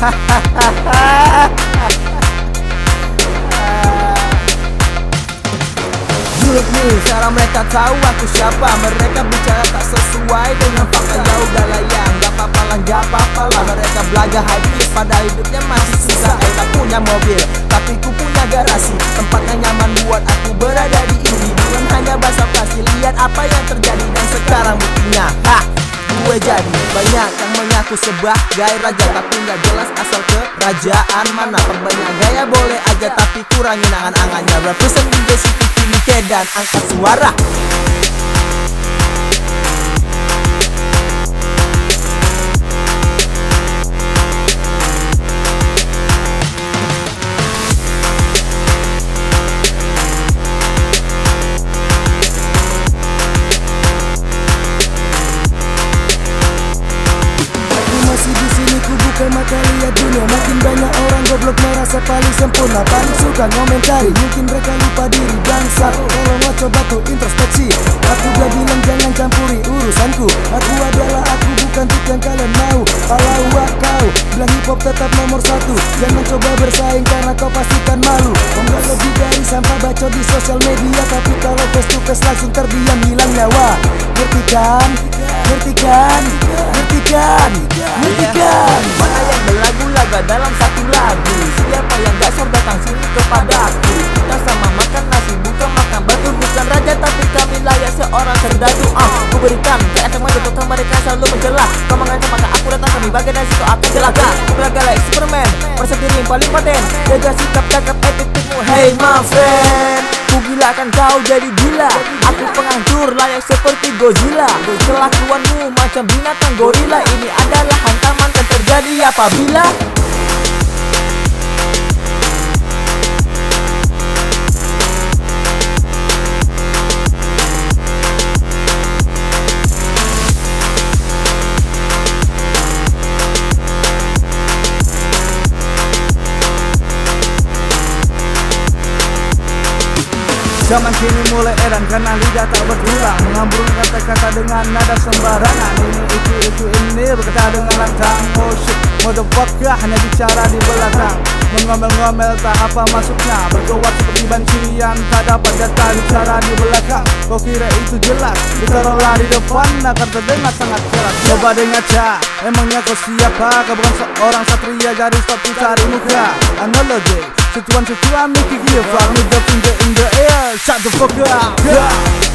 Juluk nih, sekarang mereka tahu aku siapa. Mereka bicara tak sesuai dengan fakta. Ya udahlah ya, gak apa-apa lah, gak apa-apa lah. Mereka belajar habis, pada hidupnya masih susah. Eh tak punya mobil, tapi ku punya garasi. Tempat yang nyaman buat aku berada di ini. Bukan hanya basa basi, lihat apa yang terjadi. Dan sekarang buktinya, ha gue jadi Banyak mengaku sebagai raja Tapi nggak jelas asal kerajaan mana. Perbanyak gaya boleh aja tapi kurangin angan-angannya. Represent City pilih dan angkat suara Mata lihat dunia. Makin banyak orang goblok merasa paling sempurna Paling suka komentari Mungkin mereka lupa diri bangsa. Tolong coba tuh introspeksi. Aku udah bilang jangan campuri urusanku. Aku adalah aku bukan tip yang kalian mau. Kalau kau. Bilang hip hop tetap nomor satu. Jangan coba bersaing karena kau pastikan malu. Kau lebih dari sampah baca di sosial media. Tapi kalau face to face langsung terdiam hilang nyawa? Ngerti kan? Ngerti kan? Ngerti kan? Datang kami. Bagai dan situ akan celaka. Belaga like Superman Persendiri yang paling paten. Jaga sikap cakap attitude Hey my friend Ku gila akan kau jadi gila. Aku penghancur layak seperti Godzilla. Kelakuanmu macam binatang gorila. Ini adalah hantaman yang terjadi apabila Zaman kini mulai edan karena lidah tak berulang Mengamburkan kata-kata dengan nada sembarangan. Ini itu itu ini berkata dengan lantang Oh shit motherfucker hanya bicara di belakang Mengomel-ngomel tak apa maksudnya. Bergowat seperti bancian tak dapat data bicara di belakang. Kau kira itu jelas Ditaruhlah di depan. Akan terdengar sangat keras Coba dengar cak. Emangnya kau siapa? Kau bukan seorang satria jadi stop cari muka. Analogi setuan make it give With the finger in the air. Shut the fuck up. Yeah.